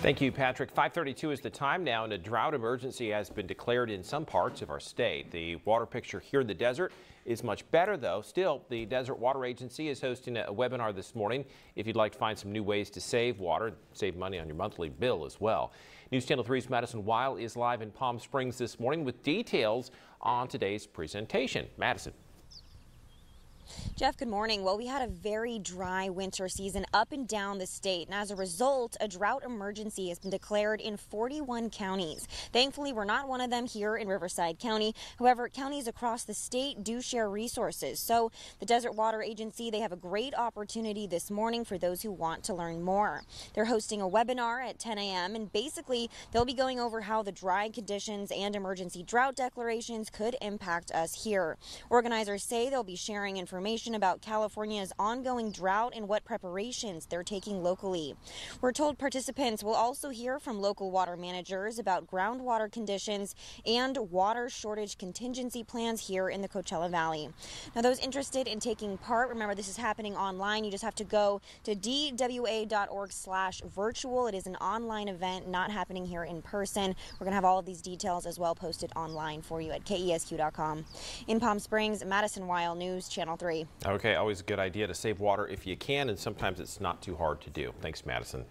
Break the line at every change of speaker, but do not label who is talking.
Thank you, Patrick. 532 is the time now, and a drought emergency has been declared in some parts of our state. The water picture here in the desert is much better, though. Still, the Desert Water Agency is hosting a webinar this morning if you'd like to find some new ways to save water, and save money on your monthly bill as well. News Channel 3's Madison Weil is live in Palm Springs this morning with details on today's presentation. Madison.
Jeff, good morning. Well, we had a very dry winter season up and down the state, and as a result, a drought emergency has been declared in 41 counties. Thankfully, we're not one of them here in Riverside County. However, counties across the state do share resources. So, the Desert Water Agency, they have a great opportunity this morning for those who want to learn more. They're hosting a webinar at 10 a.m., and basically, they'll be going over how the dry conditions and emergency drought declarations could impact us here. Organizers say they'll be sharing information information about California's ongoing drought and what preparations they're taking locally. We're told participants will also hear from local water managers about groundwater conditions and water shortage contingency plans here in the Coachella Valley. Now, those interested in taking part, remember this is happening online. You just have to go to dwa.org slash virtual. It is an online event, not happening here in person. We're going to have all of these details as well posted online for you at kesq.com. In Palm Springs, Madison Weil News, Channel 3.
Okay, always a good idea to save water if you can, and sometimes it's not too hard to do. Thanks, Madison.